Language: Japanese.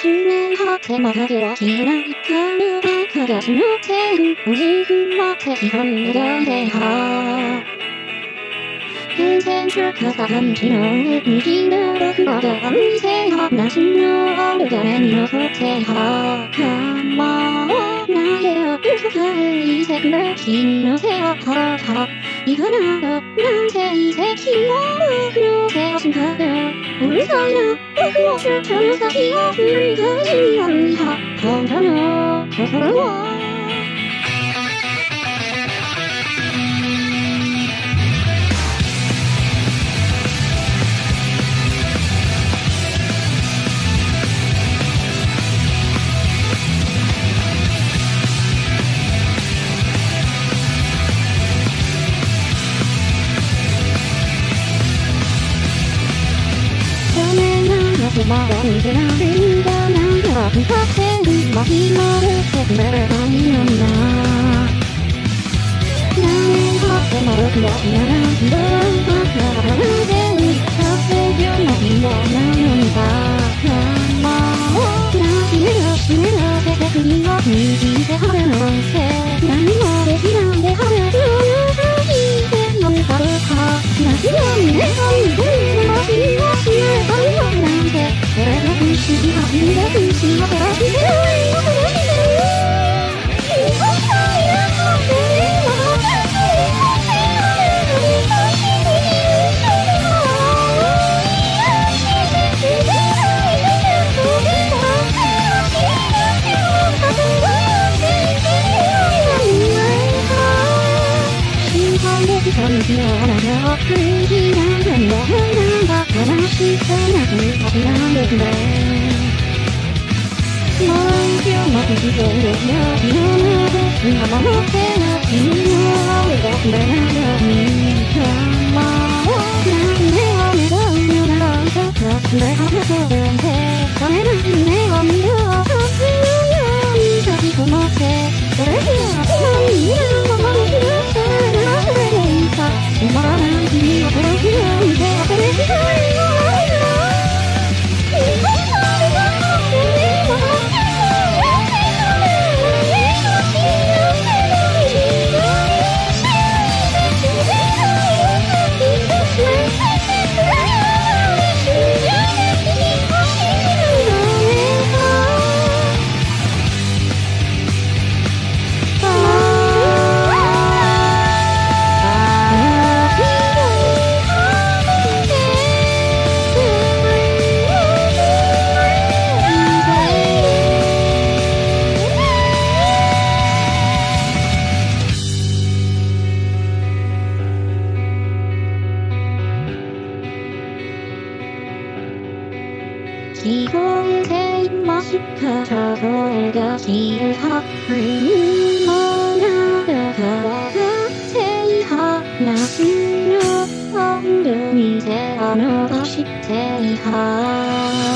自然果てまでは消えないからばかがその手におじふは適本の誰は変遷中かさんちの上にひな僕はが店話のある誰に残ってはかまわないよ嘘かいせくれ君の手ははは行かなどなんて遺跡は僕の手をしかるうるさいな心を知ったの先を振り返りあるは本当の心つまだ見せられるがなんか不可戦は今でてくれればいいのにな何年経っても僕は知らないんだが不思議な君が不思議なから知れないよ話してる君は愛が飛んでるわ一人のあなたを好きなのにはなんだ悲しさなく諦めても一度も一度できないような僕が守っての君の愛が聞こえていますか例えが消えはるもなだから手話すの本当に手を伸ばしては